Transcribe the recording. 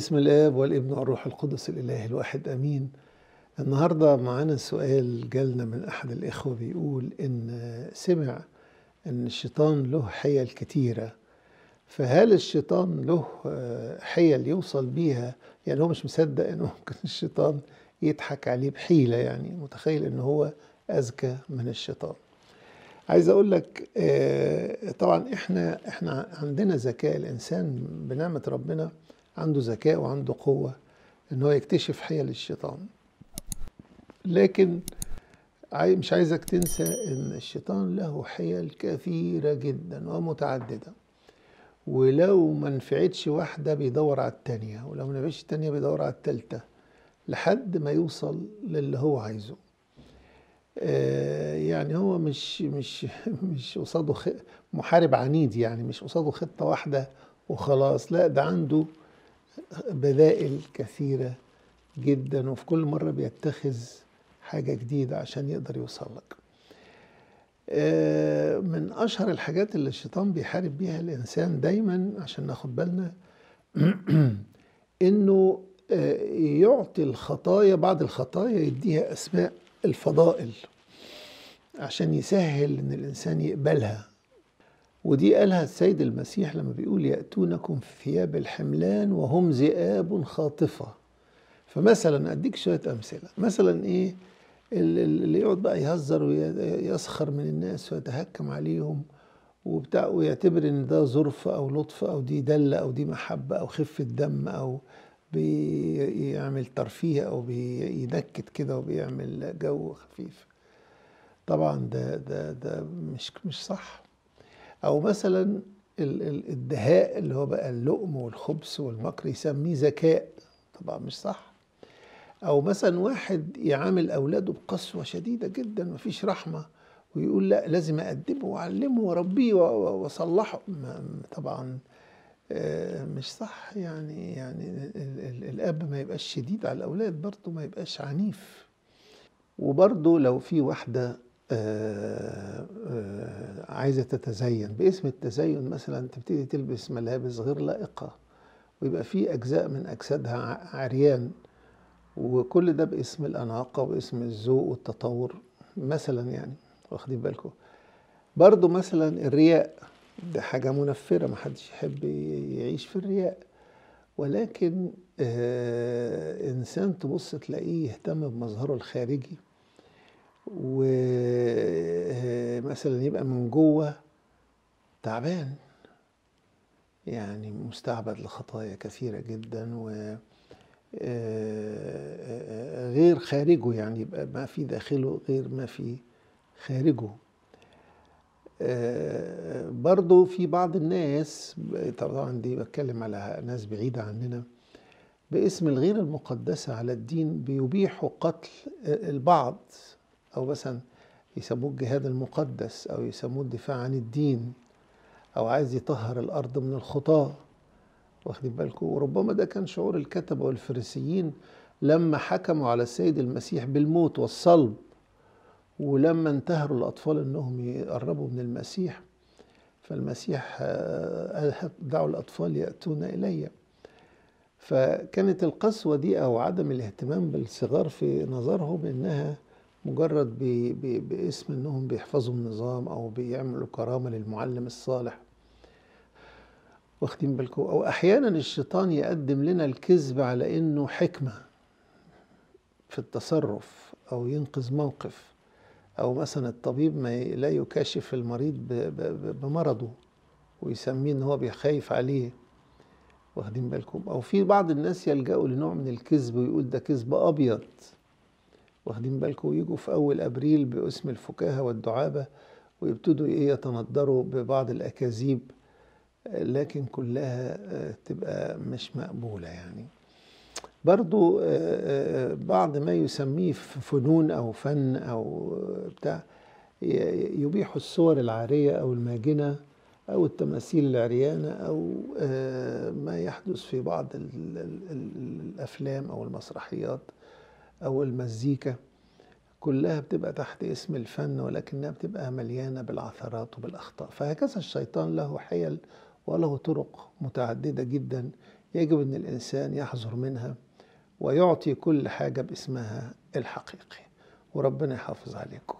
بسم الآب والابن والروح القدس الإله الواحد آمين. النهارده معانا سؤال جالنا من أحد الإخوة بيقول إن سمع إن الشيطان له حيل كتيرة فهل الشيطان له حيل يوصل بيها؟ يعني هو مش مصدق ان ممكن الشيطان يضحك عليه بحيلة يعني متخيل إن هو أذكى من الشيطان. عايز أقول لك طبعا إحنا إحنا عندنا ذكاء الإنسان بنعمة ربنا عنده ذكاء وعنده قوة إن هو يكتشف حيل الشيطان. لكن مش عايزك تنسى إن الشيطان له حيل كثيرة جدا ومتعددة. ولو ما نفعتش واحدة بيدور على التانية ولو ما نفعتش التانية بيدور على التالتة لحد ما يوصل للي هو عايزه. يعني هو مش مش مش قصاده محارب عنيد يعني مش قصاده خطة واحدة وخلاص. لا ده عنده بدائل كثيرة جدا وفي كل مرة بيتخذ حاجة جديدة عشان يقدر يوصل لك. من أشهر الحاجات اللي الشيطان بيحارب بيها الإنسان دايما عشان ناخد بالنا إنه يعطي الخطايا بعض الخطايا يديها أسماء الفضائل عشان يسهل إن الإنسان يقبلها. ودي قالها السيد المسيح لما بيقول يأتونكم في ثياب الحملان وهم ذئاب خاطفة. فمثلا أديك شوية أمثلة. مثلا إيه؟ اللي يقعد بقى يهزر ويسخر من الناس ويتهكم عليهم وبتاع ويعتبر إن ده ظرف أو لطف أو دي دلة أو دي محبة أو خفة دم أو بيعمل ترفيه أو بينكت كده وبيعمل جو خفيف. طبعا ده ده ده مش مش صح. أو مثلا الدهاء اللي هو بقى اللؤم والخبث والمكر يسميه ذكاء. طبعا مش صح. أو مثلا واحد يعامل أولاده بقسوة شديدة جدا مفيش رحمة ويقول لا لازم اادبه وأعلمه وأربيه وأصلحه. طبعا مش صح يعني يعني الأب ما يبقاش شديد على الأولاد برضه ما يبقاش عنيف. وبرضه لو في واحدة عايزة تتزين. باسم التزين مثلا تبتدي تلبس ملابس غير لائقة ويبقى في أجزاء من أجسادها عريان. وكل ده باسم الأناقة واسم الذوق والتطور مثلا يعني واخدين بالكم. برضه مثلا الرياء ده حاجة منفرة ما حدش يحب يعيش في الرياء. ولكن آه إنسان تبص تلاقيه يهتم بمظهره الخارجي. ومثلا يبقى من جوه تعبان. يعني مستعبد لخطايا كثيرة جدا و غير خارجه. يعني يبقى ما في داخله غير ما في خارجه. برضو في بعض الناس طبعا دي بتكلم على ناس بعيدة عننا باسم الغير المقدسة على الدين بيبيحوا قتل البعض. أو مثلا يسموه الجهاد المقدس أو يسموه الدفاع عن الدين أو عايز يطهر الأرض من الخطاة واخدين بالكم؟ وربما ده كان شعور الكتبة والفريسيين لما حكموا على السيد المسيح بالموت والصلب ولما انتهروا الأطفال أنهم يقربوا من المسيح فالمسيح دعوا الأطفال يأتون إلي فكانت القسوة دي أو عدم الاهتمام بالصغار في نظرهم إنها مجرد باسم أنهم بيحفظوا النظام أو بيعملوا كرامة للمعلم الصالح. واخدين بالكم؟ أو أحيانا الشيطان يقدم لنا الكذب على إنه حكمة في التصرف أو ينقذ موقف. أو مثلا الطبيب ما لا يكاشف المريض بمرضه ويسميه ان هو بيخايف عليه. واخدين بالكم؟ أو في بعض الناس يلجأوا لنوع من الكذب ويقول ده كذب ابيض. واخدين بالكم ويجوا في أول أبريل باسم الفكاهة والدعابة ويبتدوا إيه يتندروا ببعض الأكاذيب لكن كلها تبقى مش مقبولة يعني. برضو بعض ما يسميه فنون أو فن أو بتاع يبيح الصور العارية أو الماجنة أو التماثيل العريانة أو ما يحدث في بعض الأفلام أو المسرحيات. أو المزيكا كلها بتبقى تحت اسم الفن ولكنها بتبقى مليانة بالعثرات وبالأخطاء. فهكذا الشيطان له حيل وله طرق متعددة جدا يجب أن الإنسان يحذر منها ويعطي كل حاجة باسمها الحقيقي. وربنا يحافظ عليكم.